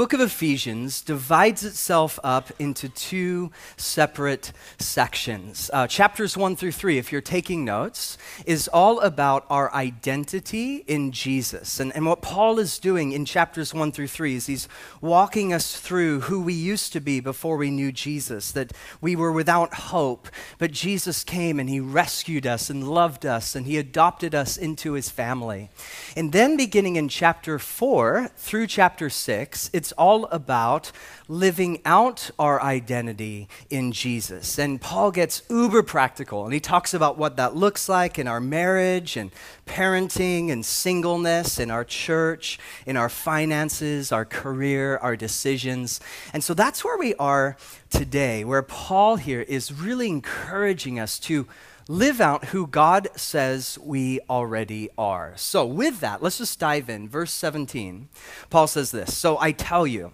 book of Ephesians divides itself up into two separate sections. Uh, chapters one through three, if you're taking notes, is all about our identity in Jesus. And, and what Paul is doing in chapters one through three is he's walking us through who we used to be before we knew Jesus, that we were without hope, but Jesus came and he rescued us and loved us and he adopted us into his family. And then beginning in chapter four through chapter six, it's all about living out our identity in Jesus. And Paul gets uber practical and he talks about what that looks like in our marriage and parenting and singleness, in our church, in our finances, our career, our decisions. And so that's where we are today, where Paul here is really encouraging us to live out who God says we already are. So, with that, let's just dive in. Verse 17, Paul says this So I tell you,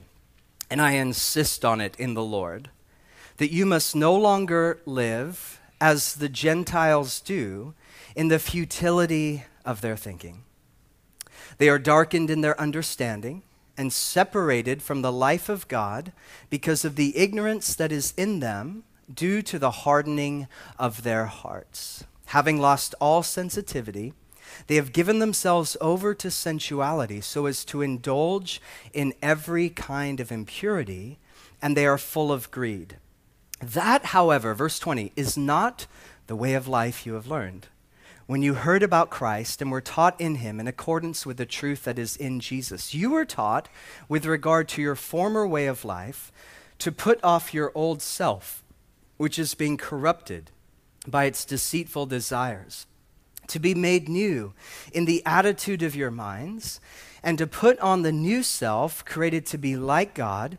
and I insist on it in the Lord, that you must no longer live as the Gentiles do in the futility of their thinking. They are darkened in their understanding and separated from the life of God because of the ignorance that is in them due to the hardening of their hearts. Having lost all sensitivity, they have given themselves over to sensuality so as to indulge in every kind of impurity, and they are full of greed. That, however, verse 20, is not the way of life you have learned. When you heard about Christ and were taught in him in accordance with the truth that is in Jesus, you were taught, with regard to your former way of life, to put off your old self which is being corrupted by its deceitful desires, to be made new in the attitude of your minds, and to put on the new self, created to be like God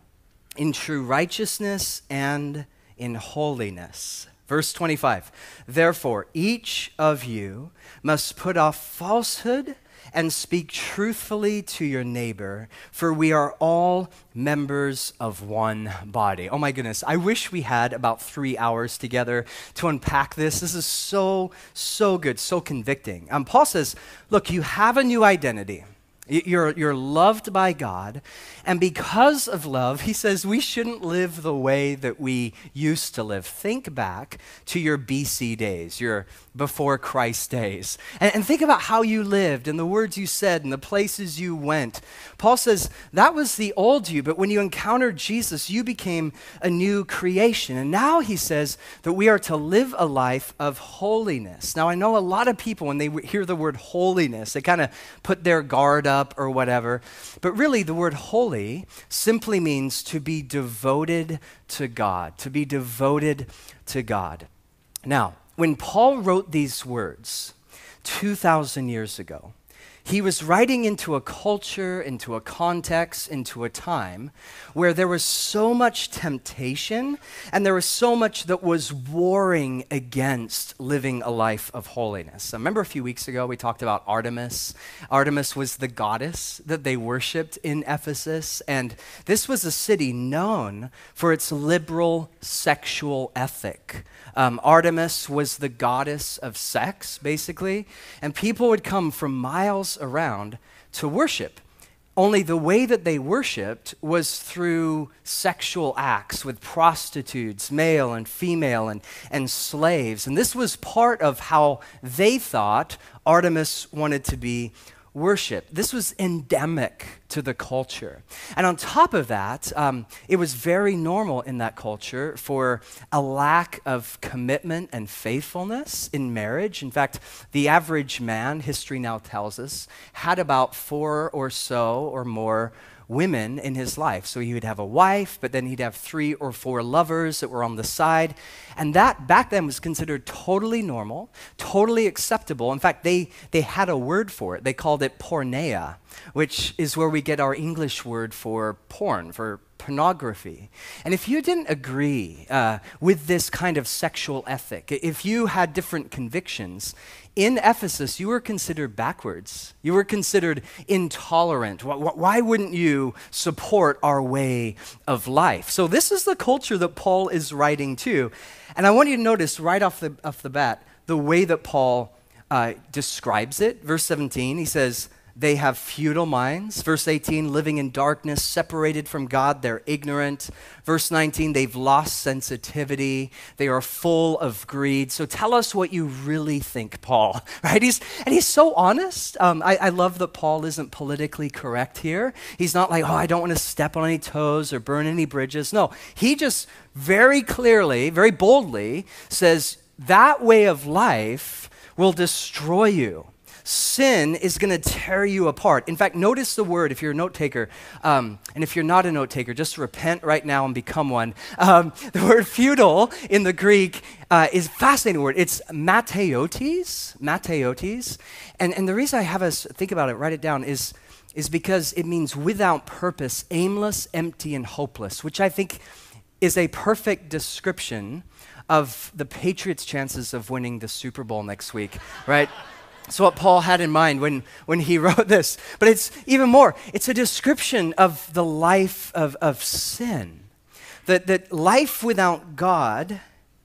in true righteousness and in holiness. Verse 25 Therefore, each of you must put off falsehood and speak truthfully to your neighbor, for we are all members of one body. Oh my goodness, I wish we had about three hours together to unpack this. This is so, so good, so convicting. Um, Paul says, Look, you have a new identity. You're, you're loved by God. And because of love, he says we shouldn't live the way that we used to live. Think back to your BC days, your before Christ days, and, and think about how you lived and the words you said and the places you went. Paul says that was the old you, but when you encountered Jesus, you became a new creation. And now he says that we are to live a life of holiness. Now, I know a lot of people, when they hear the word holiness, they kind of put their guard up up or whatever. But really, the word holy simply means to be devoted to God, to be devoted to God. Now, when Paul wrote these words 2,000 years ago, he was writing into a culture, into a context, into a time where there was so much temptation and there was so much that was warring against living a life of holiness. I remember a few weeks ago we talked about Artemis. Artemis was the goddess that they worshiped in Ephesus, and this was a city known for its liberal sexual ethic. Um, Artemis was the goddess of sex, basically, and people would come from miles around to worship. Only the way that they worshiped was through sexual acts with prostitutes, male and female, and, and slaves. And this was part of how they thought Artemis wanted to be worship. This was endemic to the culture. And on top of that, um, it was very normal in that culture for a lack of commitment and faithfulness in marriage. In fact, the average man, history now tells us, had about four or so or more women in his life. So he would have a wife, but then he'd have three or four lovers that were on the side. And that back then was considered totally normal, totally acceptable. In fact, they, they had a word for it. They called it porneia, which is where we get our English word for porn, for pornography. And if you didn't agree uh, with this kind of sexual ethic, if you had different convictions, in Ephesus, you were considered backwards. You were considered intolerant. Why wouldn't you support our way of life? So, this is the culture that Paul is writing to. And I want you to notice right off the, off the bat the way that Paul uh, describes it. Verse 17, he says, they have futile minds. Verse 18, living in darkness, separated from God, they're ignorant. Verse 19, they've lost sensitivity. They are full of greed. So tell us what you really think, Paul, right? He's, and he's so honest. Um, I, I love that Paul isn't politically correct here. He's not like, oh, I don't want to step on any toes or burn any bridges. No, he just very clearly, very boldly says, that way of life will destroy you sin is going to tear you apart. In fact, notice the word if you're a note taker, um, and if you're not a note taker, just repent right now and become one. Um, the word futile in the Greek uh, is a fascinating word. It's mateotes, mateotes. And, and the reason I have us think about it, write it down, is, is because it means without purpose, aimless, empty, and hopeless, which I think is a perfect description of the Patriots' chances of winning the Super Bowl next week, right? That's what Paul had in mind when, when he wrote this. But it's even more, it's a description of the life of, of sin. That, that life without God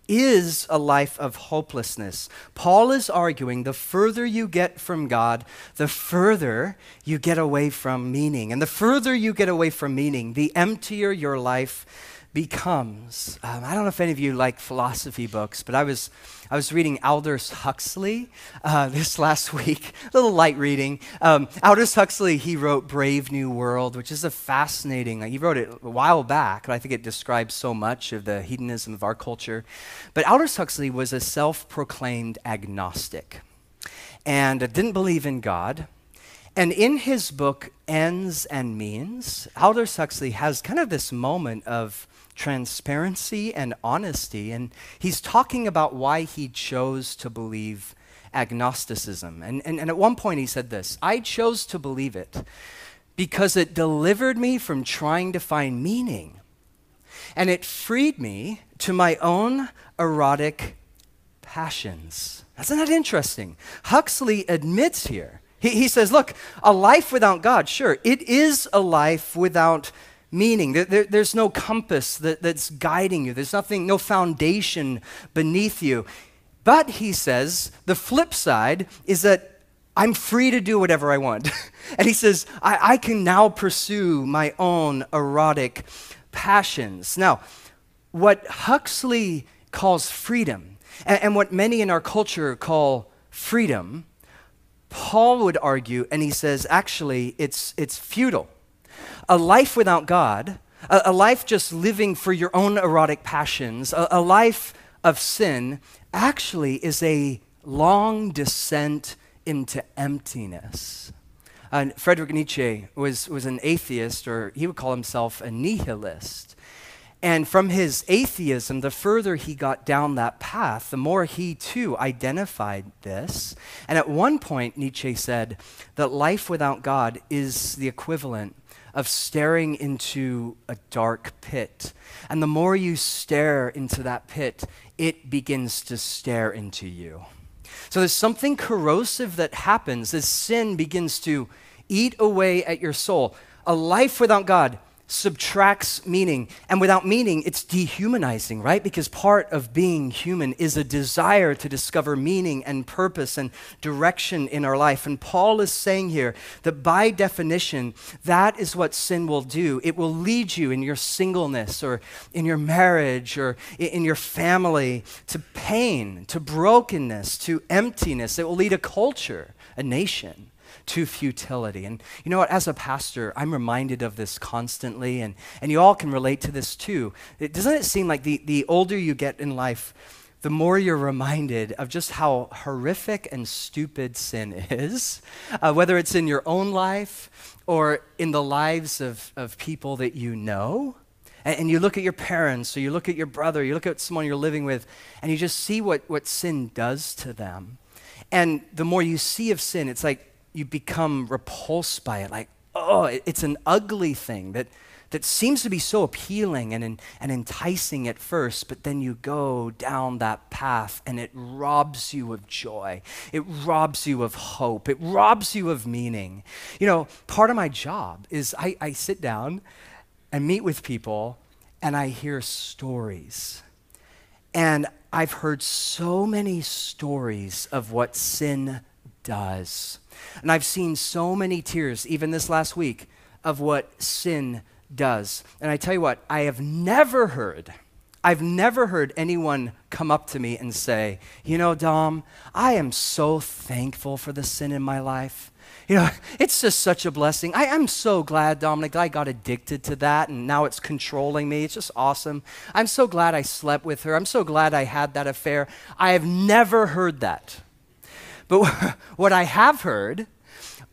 is a life of hopelessness. Paul is arguing the further you get from God, the further you get away from meaning. And the further you get away from meaning, the emptier your life becomes. Um, I don't know if any of you like philosophy books, but I was, I was reading Aldous Huxley uh, this last week, a little light reading. Um, Aldous Huxley, he wrote Brave New World, which is a fascinating, he wrote it a while back, but I think it describes so much of the hedonism of our culture. But Aldous Huxley was a self proclaimed agnostic and didn't believe in God. And in his book, Ends and Means, Aldous Huxley has kind of this moment of transparency and honesty. And he's talking about why he chose to believe agnosticism. And, and, and at one point he said this I chose to believe it because it delivered me from trying to find meaning. And it freed me to my own erotic passions. Isn't that interesting? Huxley admits here. He, he says, look, a life without God, sure, it is a life without meaning. There, there, there's no compass that, that's guiding you, there's nothing, no foundation beneath you. But he says, the flip side is that I'm free to do whatever I want. and he says, I, I can now pursue my own erotic passions. Now, what Huxley calls freedom, and, and what many in our culture call freedom, Paul would argue, and he says, actually, it's, it's futile. A life without God, a, a life just living for your own erotic passions, a, a life of sin, actually is a long descent into emptiness. Uh, Friedrich Nietzsche was, was an atheist, or he would call himself a nihilist. And from his atheism, the further he got down that path, the more he too identified this. And at one point, Nietzsche said that life without God is the equivalent of staring into a dark pit. And the more you stare into that pit, it begins to stare into you. So there's something corrosive that happens as sin begins to eat away at your soul. A life without God subtracts meaning. And without meaning, it's dehumanizing, right? Because part of being human is a desire to discover meaning and purpose and direction in our life. And Paul is saying here that by definition, that is what sin will do. It will lead you in your singleness or in your marriage or in your family to pain, to brokenness, to emptiness. It will lead a culture, a nation to futility. And you know what? As a pastor, I'm reminded of this constantly, and, and you all can relate to this too. It, doesn't it seem like the, the older you get in life, the more you're reminded of just how horrific and stupid sin is, uh, whether it's in your own life or in the lives of, of people that you know. And, and you look at your parents, or you look at your brother, you look at someone you're living with, and you just see what, what sin does to them. And the more you see of sin, it's like you become repulsed by it. Like, oh, it's an ugly thing that, that seems to be so appealing and, and enticing at first, but then you go down that path and it robs you of joy. It robs you of hope. It robs you of meaning. You know, part of my job is I, I sit down and meet with people and I hear stories. And I've heard so many stories of what sin does. And I've seen so many tears, even this last week, of what sin does. And I tell you what, I have never heard, I've never heard anyone come up to me and say, You know, Dom, I am so thankful for the sin in my life. You know, it's just such a blessing. I, am so glad, Dominic, I got addicted to that and now it's controlling me. It's just awesome. I'm so glad I slept with her. I'm so glad I had that affair. I have never heard that. But what I have heard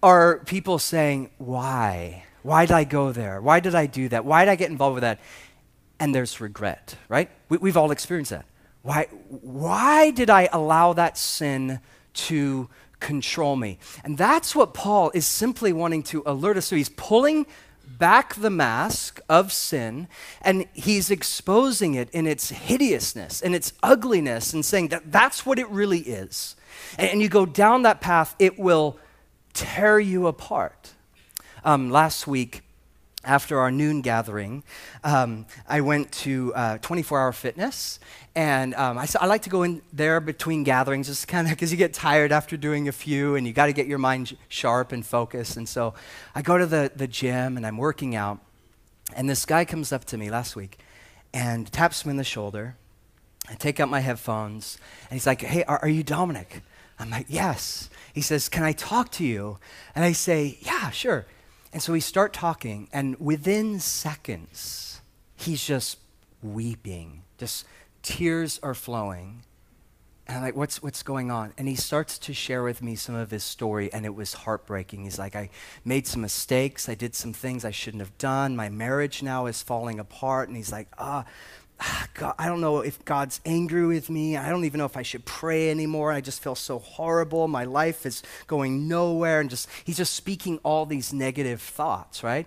are people saying, Why? Why did I go there? Why did I do that? Why did I get involved with that? And there's regret, right? We, have all experienced that. Why, why did I allow that sin to control me? And that's what Paul is simply wanting to alert us to. He's pulling back the mask of sin and he's exposing it in its hideousness and its ugliness and saying that that's what it really is. And, and you go down that path, it will tear you apart um, last week, after our noon gathering, um, I went to uh, 24 Hour Fitness, and um, I, I, like to go in there between gatherings, just kind of because you get tired after doing a few, and you got to get your mind sharp and focused. And so I go to the, the gym, and I'm working out, and this guy comes up to me last week and taps me in the shoulder. I take out my headphones, and he's like, Hey, are, are you Dominic? I'm like, Yes. He says, Can I talk to you? And I say, Yeah, sure. And so we start talking, and within seconds, he's just weeping. Just tears are flowing. And I'm like, what's, what's going on? And he starts to share with me some of his story, and it was heartbreaking. He's like, I made some mistakes. I did some things I shouldn't have done. My marriage now is falling apart. And he's like, ah, Ah, God, I don't know if God's angry with me. I don't even know if I should pray anymore. I just feel so horrible. My life is going nowhere. And just, he's just speaking all these negative thoughts, right?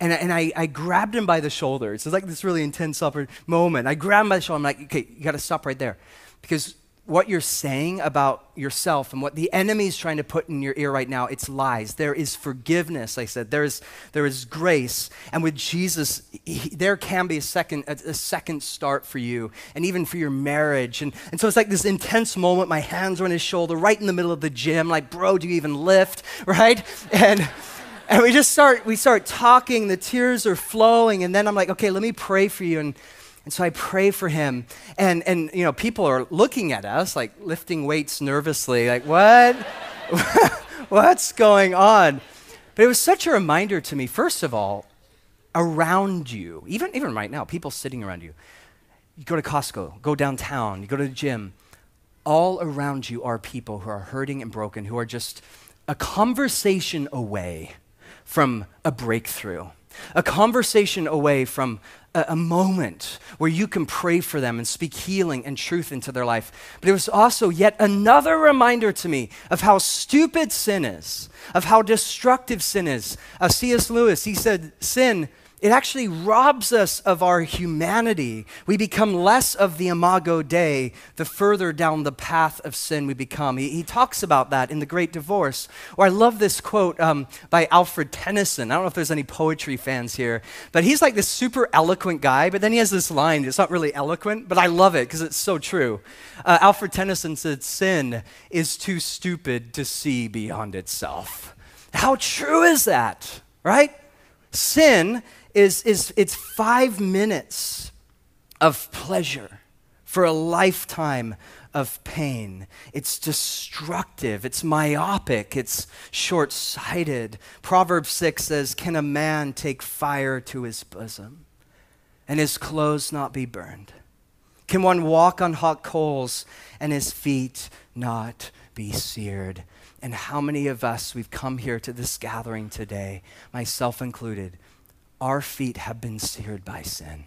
And, and I, I grabbed him by the shoulders. It's like this really intense moment. I grabbed him by the shoulder. I'm like, okay, you got to stop right there. Because what you're saying about yourself and what the enemy is trying to put in your ear right now, it's lies. There is forgiveness, I said. There is, there is grace. And with Jesus, he, there can be a second, a, a, second start for you and even for your marriage. And, and so it's like this intense moment. My hands are on his shoulder, right in the middle of the gym. Like, bro, do you even lift? Right? And and we just start, we start talking. The tears are flowing. And then I'm like, okay, let me pray for you. And and so I pray for him. And, and you know, people are looking at us, like lifting weights nervously, like, what? What's going on? But it was such a reminder to me, first of all, around you, even, even right now, people sitting around you. You go to Costco, go downtown, you go to the gym. All around you are people who are hurting and broken, who are just a conversation away from a breakthrough, a conversation away from a, a, moment where you can pray for them and speak healing and truth into their life. But it was also yet another reminder to me of how stupid sin is, of how destructive sin is. Uh, C.S. Lewis, he said, Sin it actually robs us of our humanity. We become less of the imago Dei the further down the path of sin we become. He, he talks about that in The Great Divorce. Or I love this quote um, by Alfred Tennyson. I don't know if there's any poetry fans here, but he's like this super eloquent guy, but then he has this line. It's not really eloquent, but I love it because it's so true. Uh, Alfred Tennyson said, Sin is too stupid to see beyond itself. How true is that, right? Sin is, is it's five minutes of pleasure for a lifetime of pain. It's destructive, it's myopic, it's short sighted. Proverbs 6 says, Can a man take fire to his bosom and his clothes not be burned? Can one walk on hot coals and his feet not be seared? And how many of us, we've come here to this gathering today, myself included, our feet have been seared by sin.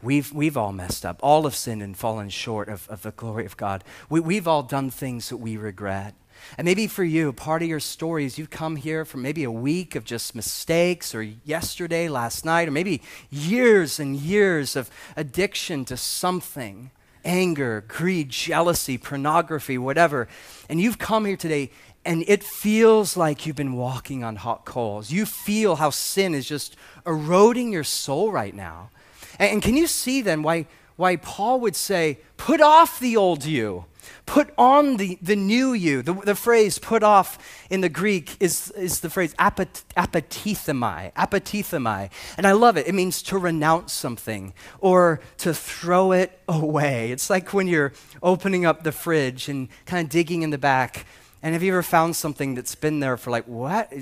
We've, we've all messed up. All have sinned and fallen short of, of the glory of God. We, we've all done things that we regret. And maybe for you, part of your story is you've come here from maybe a week of just mistakes, or yesterday, last night, or maybe years and years of addiction to something anger, greed, jealousy, pornography, whatever. And you've come here today and it feels like you've been walking on hot coals. You feel how sin is just eroding your soul right now. And, and, can you see then why, why Paul would say, put off the old you Put on the, the new you. The, the phrase put off in the Greek is, is the phrase apet, apatithemai, apatithemai. And I love it. It means to renounce something or to throw it away. It's like when you're opening up the fridge and kind of digging in the back. And have you ever found something that's been there for like, what?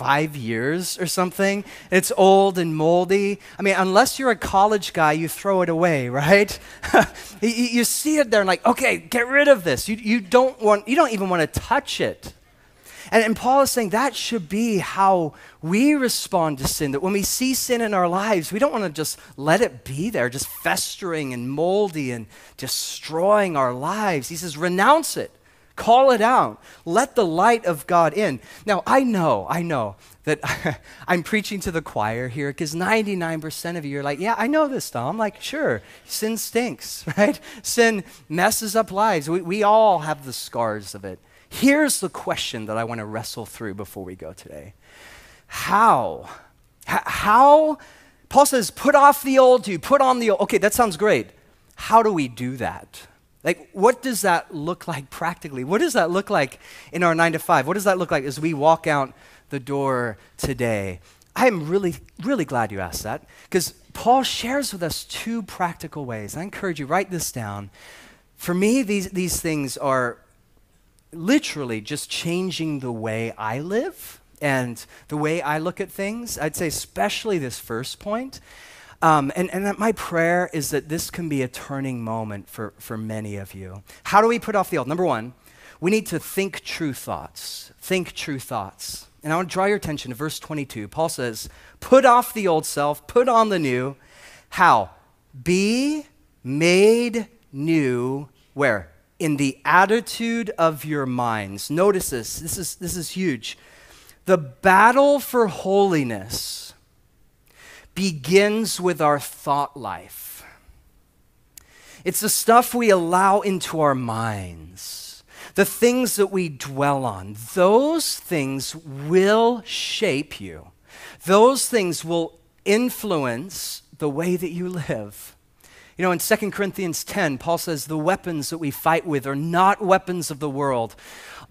five years or something. It's old and moldy. I mean, unless you're a college guy, you throw it away, right? you, you, see it there and like, okay, get rid of this. You, you don't want, you don't even want to touch it. And, and Paul is saying that should be how we respond to sin. That when we see sin in our lives, we don't want to just let it be there, just festering and moldy and destroying our lives. He says, renounce it. Call it out. Let the light of God in. Now, I know, I know that I'm preaching to the choir here because 99% of you are like, yeah, I know this, Dom. I'm like, sure, sin stinks, right? Sin messes up lives. We, we all have the scars of it. Here's the question that I want to wrestle through before we go today How? H- how? Paul says, put off the old you, put on the old. Okay, that sounds great. How do we do that? Like, what does that look like practically? What does that look like in our nine to five? What does that look like as we walk out the door today? I am really, really glad you asked that because Paul shares with us two practical ways. I encourage you, write this down. For me, these, these things are literally just changing the way I live and the way I look at things. I'd say, especially this first point. Um, and, and my prayer is that this can be a turning moment for, for many of you. How do we put off the old? Number one, we need to think true thoughts. Think true thoughts. And I want to draw your attention to verse 22. Paul says, Put off the old self, put on the new. How? Be made new. Where? In the attitude of your minds. Notice this. This is, this is huge. The battle for holiness begins with our thought life. It's the stuff we allow into our minds, the things that we dwell on. Those things will shape you, those things will influence the way that you live. You know, in 2 Corinthians 10, Paul says the weapons that we fight with are not weapons of the world.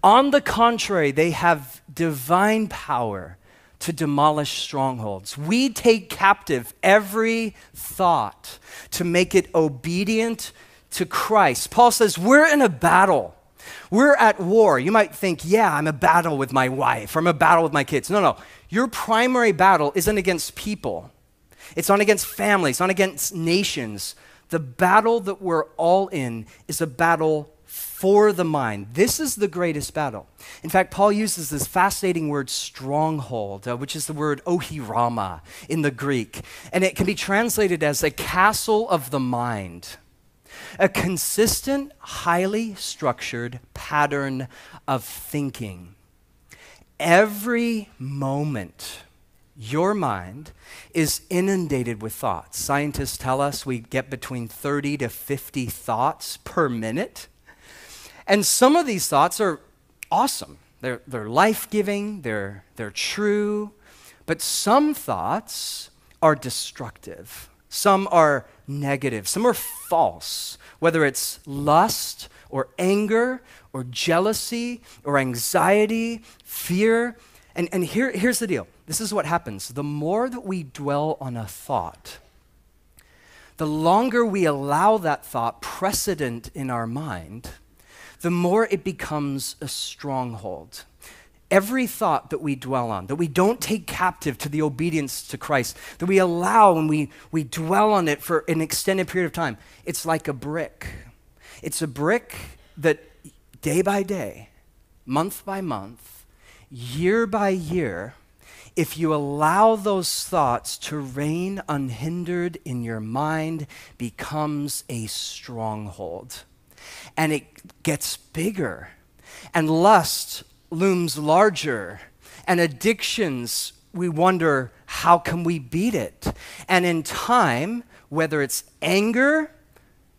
On the contrary, they have divine power to demolish strongholds. We take captive every thought to make it obedient to Christ. Paul says, We're in a battle. We're at war. You might think, yeah, I'm a battle with my wife, I'm a battle with my kids. No, no. Your primary battle isn't against people, it's not against families, it's not against nations. The battle that we're all in is a battle for the mind. This is the greatest battle. In fact, Paul uses this fascinating word stronghold, uh, which is the word ohirama in the Greek, and it can be translated as a castle of the mind. A consistent, highly structured pattern of thinking. Every moment, your mind is inundated with thoughts. Scientists tell us we get between 30 to 50 thoughts per minute. And some of these thoughts are awesome. They're, they're life giving, they're, they're true. But some thoughts are destructive, some are negative, some are false, whether it's lust or anger or jealousy or anxiety, fear. And, and here, here's the deal this is what happens. The more that we dwell on a thought, the longer we allow that thought precedent in our mind, the more it becomes a stronghold. Every thought that we dwell on, that we don't take captive to the obedience to Christ, that we allow and we, we dwell on it for an extended period of time, it's like a brick. It's a brick that day by day, month by month, year by year, if you allow those thoughts to reign unhindered in your mind, becomes a stronghold and it gets bigger. And lust looms larger. And addictions, we wonder, how can we beat it? And in time, whether it's anger,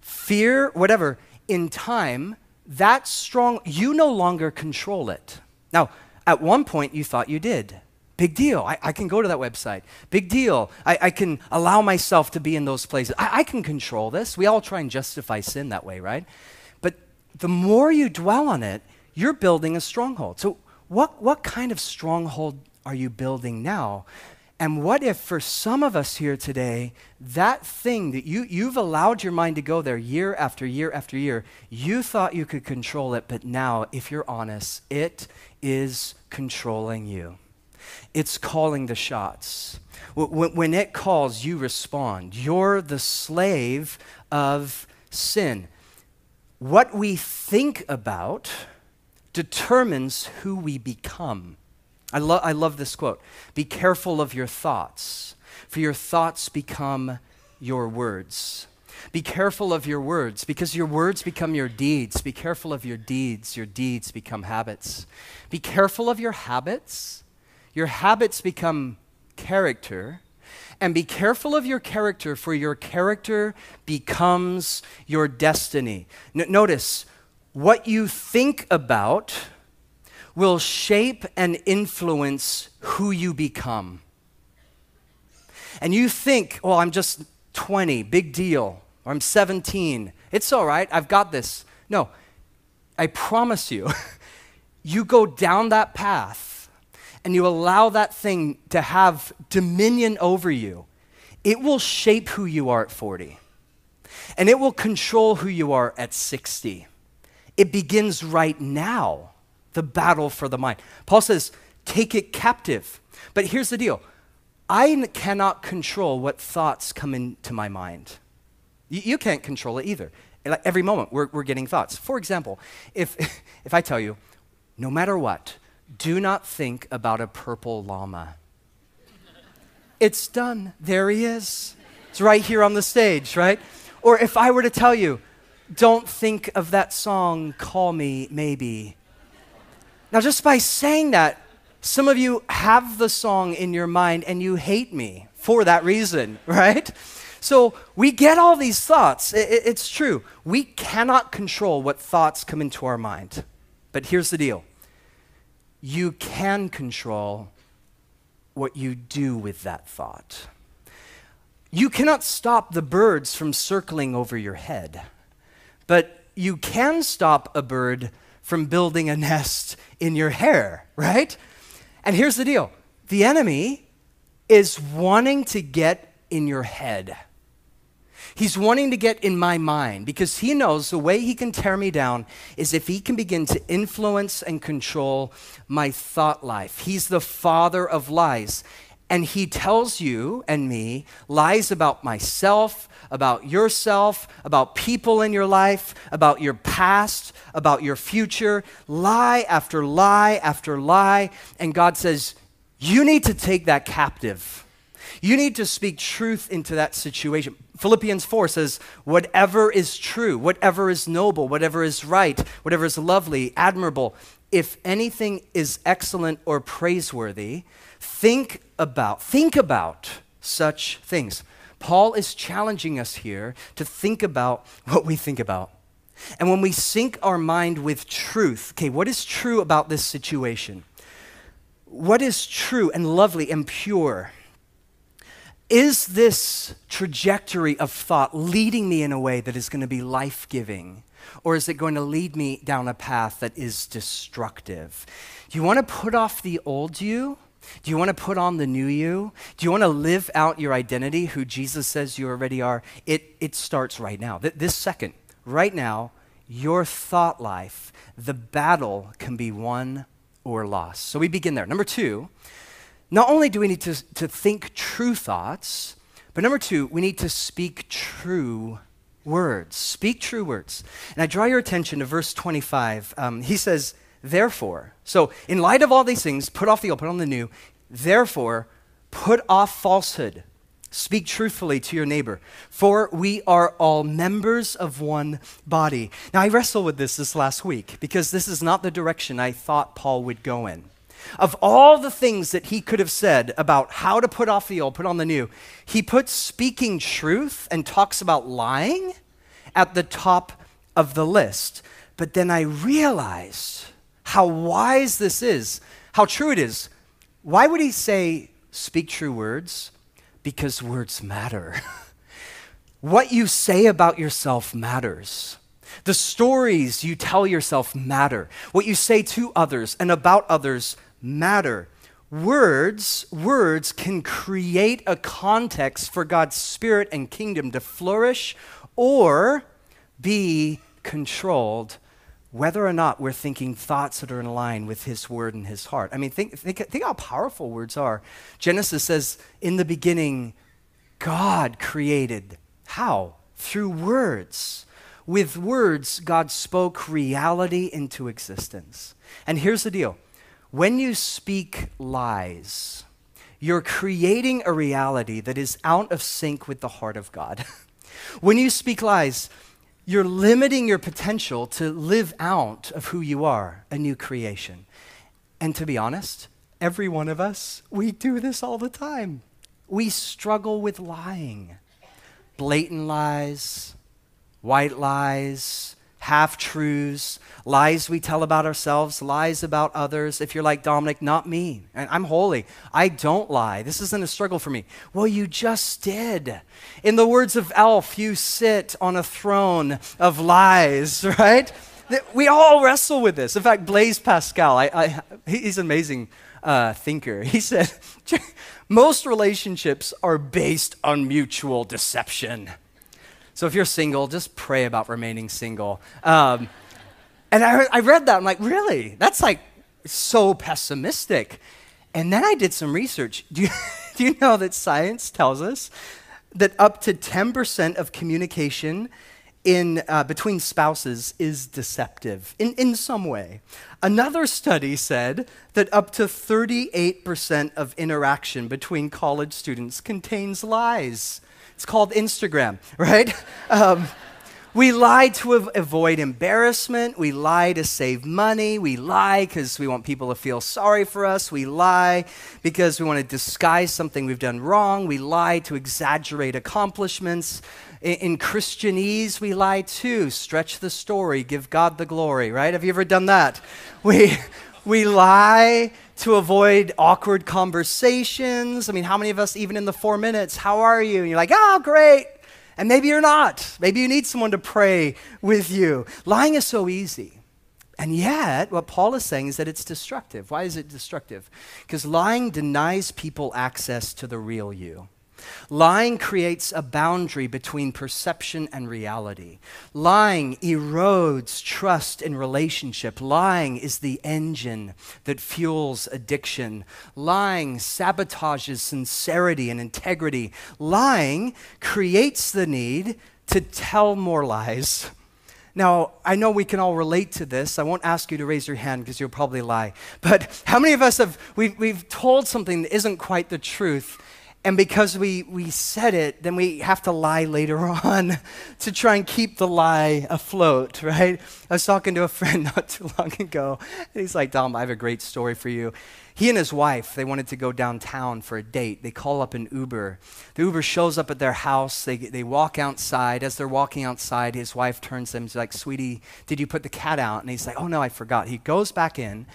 fear, whatever, in time, that strong, you no longer control it. Now, at one point, you thought you did. Big deal. I, I, can go to that website. Big deal. I, I can allow myself to be in those places. I, I can control this. We all try and justify sin that way, right? But the more you dwell on it, you're building a stronghold. So, what, what kind of stronghold are you building now? And what if, for some of us here today, that thing that you, you've allowed your mind to go there year after year after year, you thought you could control it, but now, if you're honest, it is controlling you. It's calling the shots. When, it calls, you respond. You're the slave of sin. What we think about determines who we become. I, lo- I love this quote Be careful of your thoughts, for your thoughts become your words. Be careful of your words because your words become your deeds. Be careful of your deeds. Your deeds become habits. Be careful of your habits. Your habits become character. And be careful of your character, for your character becomes your destiny. N- notice, what you think about will shape and influence who you become. And you think, well, I'm just 20, big deal, or I'm 17, it's all right, I've got this. No, I promise you, you go down that path and you allow that thing to have dominion over you, it will shape who you are at 40. And it will control who you are at 60. It begins right now the battle for the mind. Paul says, take it captive. But here's the deal I cannot control what thoughts come into my mind. You, you can't control it either. Every moment, we're, we're getting thoughts. For example, if, if I tell you, no matter what, do not think about a purple llama. It's done. There he is. It's right here on the stage, right? Or if I were to tell you, don't think of that song, Call Me Maybe. Now, just by saying that, some of you have the song in your mind and you hate me for that reason, right? So we get all these thoughts. it's true. We cannot control what thoughts come into our mind. But here's the deal you can control what you do with that thought. You cannot stop the birds from circling over your head, but you can stop a bird from building a nest in your hair, right? And here's the deal the enemy is wanting to get in your head. He's wanting to get in my mind because he knows the way he can tear me down is if he can begin to influence and control my thought life. He's the father of lies. And he tells you and me lies about myself, about yourself, about people in your life, about your past, about your future, lie after lie after lie. And God says, You need to take that captive. You need to speak truth into that situation. Philippians 4 says, Whatever is true, whatever is noble, whatever is right, whatever is lovely, admirable, if anything is excellent or praiseworthy, think about, think about such things. Paul is challenging us here to think about what we think about. And when we sync our mind with truth, okay, what is true about this situation? What is true and lovely and pure? Is this trajectory of thought leading me in a way that is going to be life giving? Or is it going to lead me down a path that is destructive? Do you want to put off the old you do you want to put on the new you? Do you want to live out your identity, who Jesus says you already are? It, it starts right now. Th- this second, right now, your thought life, the battle can be won or lost. So we begin there. Number two, not only do we need to, to think true thoughts, but number two, we need to speak true words. Speak true words. And I draw your attention to verse 25. Um, he says, Therefore, so in light of all these things, put off the old, put on the new. Therefore, put off falsehood. Speak truthfully to your neighbor, for we are all members of one body. Now, I wrestled with this this last week because this is not the direction I thought Paul would go in. Of all the things that he could have said about how to put off the old, put on the new, he puts speaking truth and talks about lying at the top of the list. But then I realized how wise this is, how true it is. Why would he say, speak true words? Because words matter. what you say about yourself matters. The stories you tell yourself matter. What you say to others and about others matter. Words, words can create a context for God's spirit and kingdom to flourish or be controlled whether or not we're thinking thoughts that are in line with his word and his heart. I mean, think, think, think how powerful words are. Genesis says, in the beginning, God created. How? Through words. With words, God spoke reality into existence. And here's the deal when you speak lies, you're creating a reality that is out of sync with the heart of God. when you speak lies, you're limiting your potential to live out of who you are, a new creation. And to be honest, every one of us, we do this all the time. We struggle with lying. Blatant lies, white lies, half truths, lies we tell about ourselves, lies about others. If you're like Dominic, not me. And I'm holy. I don't lie. This isn't a struggle for me. Well, you just did. In the words of Elf, you sit on a throne of lies, right? We all wrestle with this. In fact, Blaise Pascal, I, I, he's an amazing uh, thinker. He said, most relationships are based on mutual deception. So if you're single, just pray about remaining single. Um, and I, I read that. I'm like, really? That's like so pessimistic. And then I did some research. Do you, do you know that science tells us that up to 10% of communication in, uh, between spouses is deceptive in, in some way. Another study said that up to 38% of interaction between college students contains lies. It's called Instagram, right? Um, we lie to avoid embarrassment. We lie to save money. We lie because we want people to feel sorry for us. We lie because we want to disguise something we've done wrong. We lie to exaggerate accomplishments. In, in Christianese, we lie too. Stretch the story, give God the glory, right? Have you ever done that? We, we lie to avoid awkward conversations. I mean, how many of us, even in the four minutes, how are you? And you're like, oh, great. And maybe you're not. Maybe you need someone to pray with you. Lying is so easy. And yet, what Paul is saying is that it's destructive. Why is it destructive? Because lying denies people access to the real you. Lying creates a boundary between perception and reality. Lying erodes trust in relationship. Lying is the engine that fuels addiction. Lying sabotages sincerity and integrity. Lying creates the need to tell more lies. Now, I know we can all relate to this. I won't ask you to raise your hand because you'll probably lie. But how many of us have, we've, we've told something that isn't quite the truth, and because we, we said it, then we have to lie later on to try and keep the lie afloat, right? I was talking to a friend not too long ago. And he's like, Dom, I have a great story for you. He and his wife, they wanted to go downtown for a date. They call up an Uber. The Uber shows up at their house. They, they walk outside. As they're walking outside, his wife turns to him. She's like, Sweetie, did you put the cat out? And he's like, Oh, no, I forgot. He goes back in.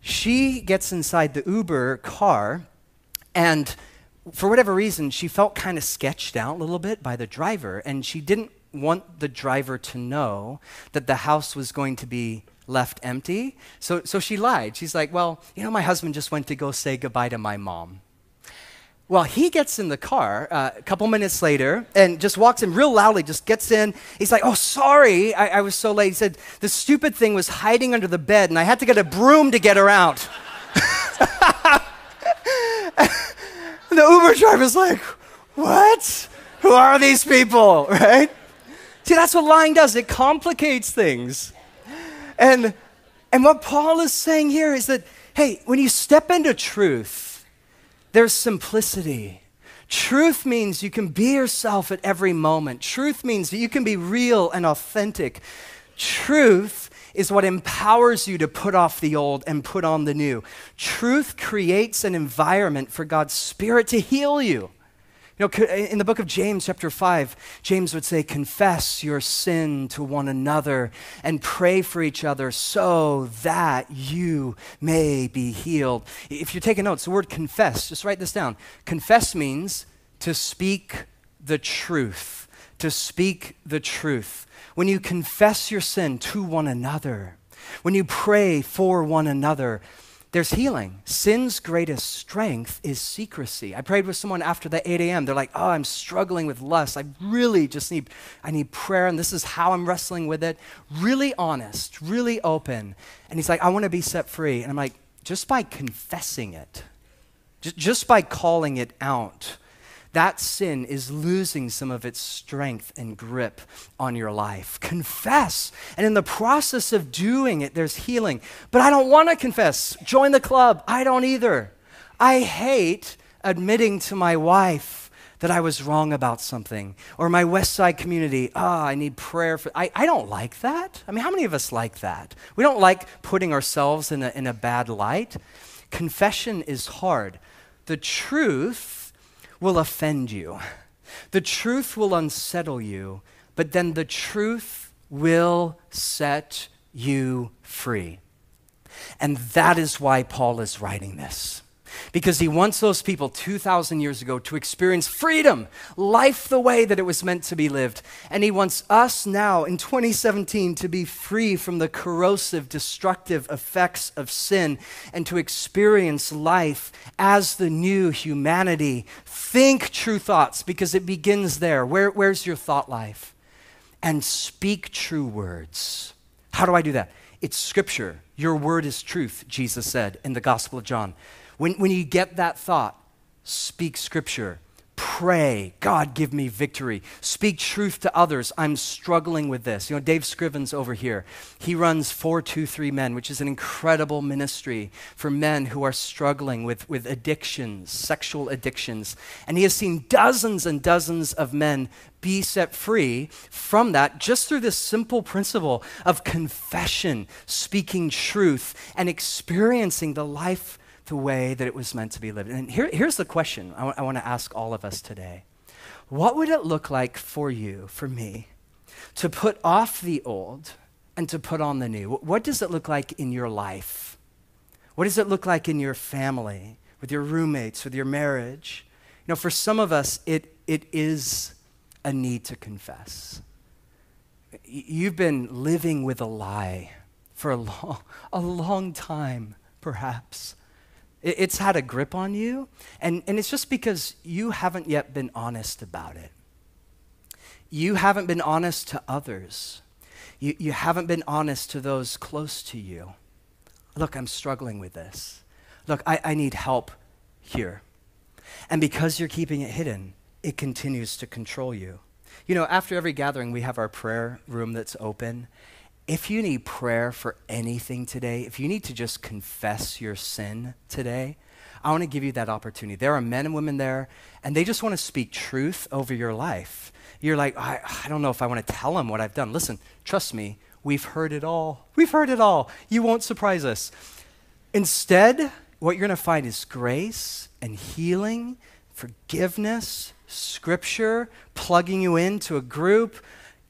She gets inside the Uber car and for whatever reason, she felt kind of sketched out a little bit by the driver, and she didn't want the driver to know that the house was going to be left empty. So, so she lied. She's like, Well, you know, my husband just went to go say goodbye to my mom. Well, he gets in the car uh, a couple minutes later and just walks in real loudly, just gets in. He's like, Oh, sorry, I, I was so late. He said, The stupid thing was hiding under the bed, and I had to get a broom to get her out. And the Uber driver's like, What? Who are these people? Right? See, that's what lying does. It complicates things. And, and what Paul is saying here is that, hey, when you step into truth, there's simplicity. Truth means you can be yourself at every moment. Truth means that you can be real and authentic. Truth is what empowers you to put off the old and put on the new. Truth creates an environment for God's Spirit to heal you. You know, in the book of James, chapter 5, James would say, Confess your sin to one another and pray for each other so that you may be healed. If you're taking notes, the word confess, just write this down. Confess means to speak the truth to speak the truth, when you confess your sin to one another, when you pray for one another, there's healing. Sin's greatest strength is secrecy. I prayed with someone after the 8 a.m. They're like, oh, I'm struggling with lust. I really just need, I need prayer, and this is how I'm wrestling with it. Really honest, really open. And he's like, I want to be set free. And I'm like, just by confessing it, just, just by calling it out, that sin is losing some of its strength and grip on your life. Confess. And in the process of doing it, there's healing. But I don't want to confess. Join the club. I don't either. I hate admitting to my wife that I was wrong about something. Or my West Side community, oh, I need prayer for. I, I don't like that. I mean, how many of us like that? We don't like putting ourselves in a, in a bad light. Confession is hard. The truth will offend you. The truth will unsettle you, but then the truth will set you free. And that is why Paul is writing this because he wants those people 2,000 years ago to experience freedom, life the way that it was meant to be lived. And he wants us now in 2017 to be free from the corrosive, destructive effects of sin and to experience life as the new humanity. Think true thoughts because it begins there. Where, where's your thought life? And speak true words. How do I do that? It's scripture. Your word is truth, Jesus said in the Gospel of John. When, when you get that thought, speak scripture. Pray, God, give me victory. Speak truth to others. I'm struggling with this. You know, Dave Scrivens over here, he runs 423 Men, which is an incredible ministry for men who are struggling with, with addictions, sexual addictions. And he has seen dozens and dozens of men be set free from that just through this simple principle of confession, speaking truth, and experiencing the life the way that it was meant to be lived. And here, here's the question I, w- I want to ask all of us today What would it look like for you, for me, to put off the old and to put on the new? What does it look like in your life? What does it look like in your family, with your roommates, with your marriage? You know, for some of us, it, it is a need to confess. You've been living with a lie for a long, a long time, perhaps. It's had a grip on you, and, and it's just because you haven't yet been honest about it. You haven't been honest to others. You, you haven't been honest to those close to you. Look, I'm struggling with this. Look, I, I need help here. And because you're keeping it hidden, it continues to control you. You know, after every gathering, we have our prayer room that's open, if you need prayer for anything today, if you need to just confess your sin today, I want to give you that opportunity. There are men and women there, and they just want to speak truth over your life. You're like, I, I don't know if I want to tell them what I've done. Listen, trust me, we've heard it all. We've heard it all. You won't surprise us. Instead, what you're going to find is grace and healing, forgiveness, scripture, plugging you into a group,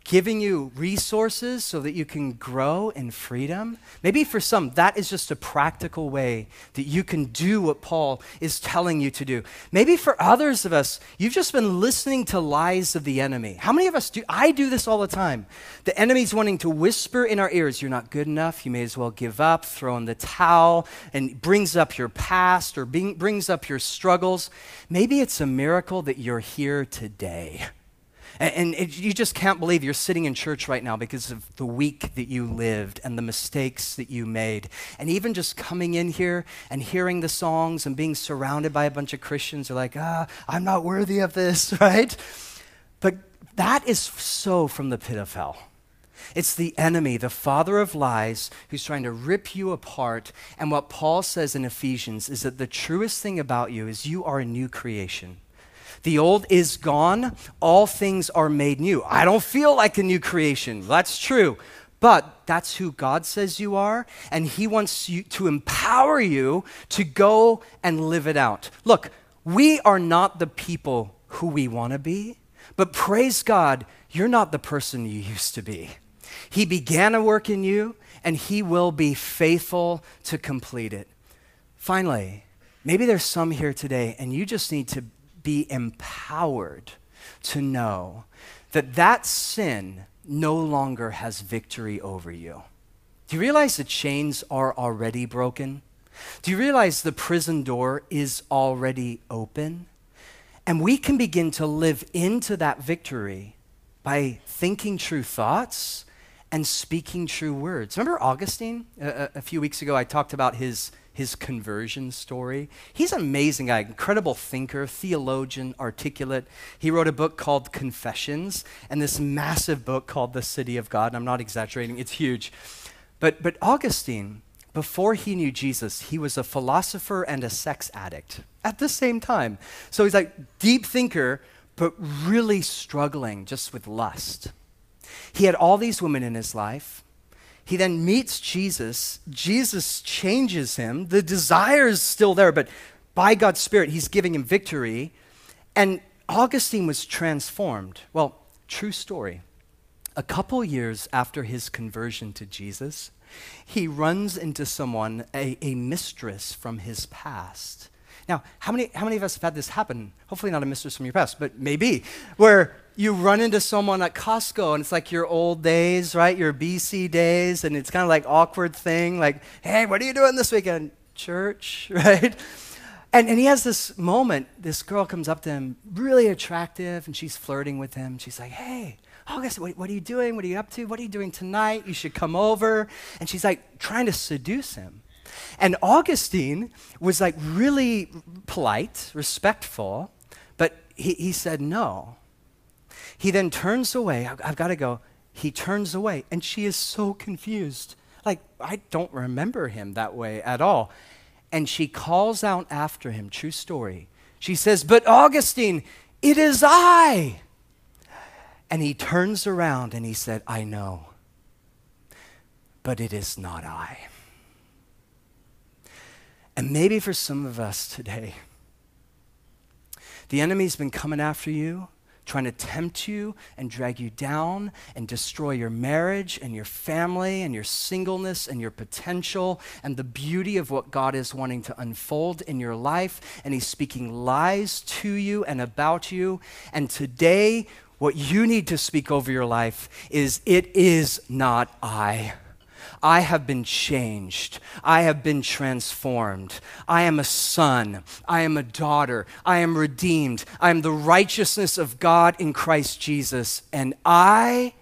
giving you resources so that you can grow in freedom. Maybe for some, that is just a practical way that you can do what Paul is telling you to do. Maybe for others of us, you've just been listening to lies of the enemy. How many of us do? I do this all the time. The enemy's wanting to whisper in our ears, You're not good enough. You may as well give up, throw in the towel, and brings up your past or being, brings up your struggles. Maybe it's a miracle that you're here today and, it, you just can't believe you're sitting in church right now because of the week that you lived and the mistakes that you made. And even just coming in here and hearing the songs and being surrounded by a bunch of Christians you're like, ah, I'm not worthy of this, right? But that is so from the pit of hell. It's the enemy, the father of lies, who's trying to rip you apart. And what Paul says in Ephesians is that the truest thing about you is you are a new creation. The old is gone, all things are made new. I don't feel like a new creation. That's true. But that's who God says you are, and He wants you to empower you to go and live it out. Look, we are not the people who we want to be, but praise God, you're not the person you used to be. He began a work in you, and He will be faithful to complete it. Finally, maybe there's some here today, and you just need to be empowered to know that that sin no longer has victory over you. Do you realize the chains are already broken? Do you realize the prison door is already open? And we can begin to live into that victory by thinking true thoughts and speaking true words. Remember Augustine? A, a, few weeks ago, I talked about his, his conversion story. He's an amazing guy, incredible thinker, theologian, articulate. He wrote a book called Confessions and this massive book called The City of God. And I'm not exaggerating, it's huge. But, but Augustine, before he knew Jesus, he was a philosopher and a sex addict at the same time. So he's like deep thinker, but really struggling just with lust. He had all these women in his life. He then meets Jesus. Jesus changes him. The desire is still there, but by God's Spirit, he's giving him victory. And Augustine was transformed. Well, true story. A couple years after his conversion to Jesus, he runs into someone, a, a mistress from his past. Now, how many, how many of us have had this happen? Hopefully, not a mistress from your past, but maybe, where you run into someone at Costco and it's like your old days, right? Your BC days, and it's kind of like awkward thing, like, hey, what are you doing this weekend? Church, right? And, and he has this moment. This girl comes up to him, really attractive, and she's flirting with him. She's like, hey, August, what, what are you doing? What are you up to? What are you doing tonight? You should come over. And she's like trying to seduce him. And Augustine was like really polite, respectful, but he, he said no. He then turns away. I've, I've got to go. He turns away, and she is so confused. Like, I don't remember him that way at all. And she calls out after him, true story. She says, But Augustine, it is I. And he turns around and he said, I know, but it is not I. And maybe for some of us today, the enemy's been coming after you, trying to tempt you and drag you down and destroy your marriage and your family and your singleness and your potential and the beauty of what God is wanting to unfold in your life. And He's speaking lies to you and about you. And today, what you need to speak over your life is, It is not I. I have been changed. I have been transformed. I am a son. I am a daughter. I am redeemed. I am the righteousness of God in Christ Jesus, and I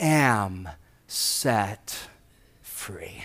am set free.